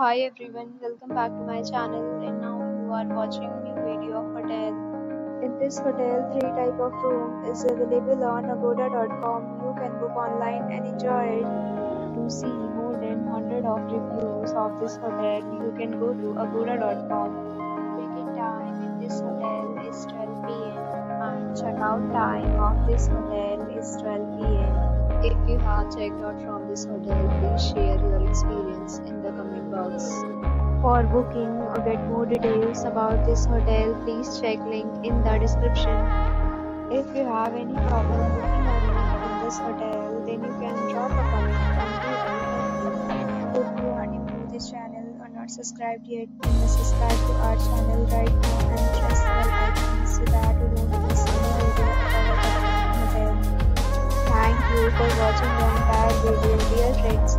Hi everyone, welcome back to my channel and now you are watching new video of hotel. In this hotel, three type of room is available on agoda.com. You can book online and enjoy it. To see more than 100 of reviews of this hotel, you can go to agoda.com. Check-in time in this hotel is 12 pm and check-out time of this hotel is 12 pm. If you have checked out from this hotel, please share your experience in. For booking or get more details about this hotel, please check link in the description. If you have any problem booking room in this hotel, then you can drop a comment on Google. If you are new to this channel or not subscribed yet, then subscribe to our channel right now and press the bell icon so that you don't miss any video of our hotel. Thank you for watching the entire video. Dear friends.